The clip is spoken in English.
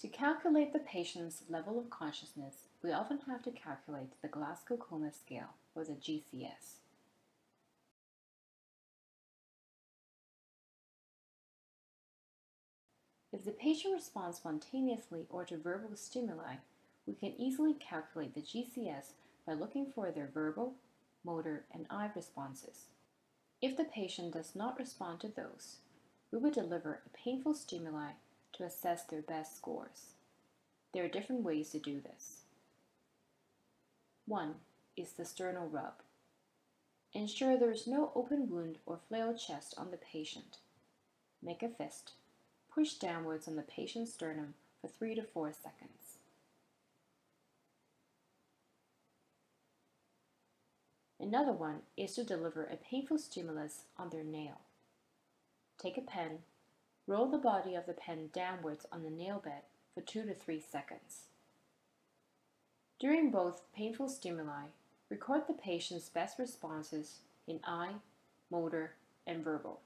To calculate the patient's level of consciousness, we often have to calculate the Glasgow Coma Scale, or the GCS. If the patient responds spontaneously or to verbal stimuli, we can easily calculate the GCS by looking for their verbal, motor, and eye responses. If the patient does not respond to those, we would deliver a painful stimuli to assess their best scores. There are different ways to do this. One is the sternal rub. Ensure there is no open wound or flailed chest on the patient. Make a fist. Push downwards on the patient's sternum for 3 to 4 seconds. Another one is to deliver a painful stimulus on their nail. Take a pen, roll the body of the pen downwards on the nail bed for 2 to 3 seconds. During both painful stimuli, record the patient's best responses in eye, motor, and verbal.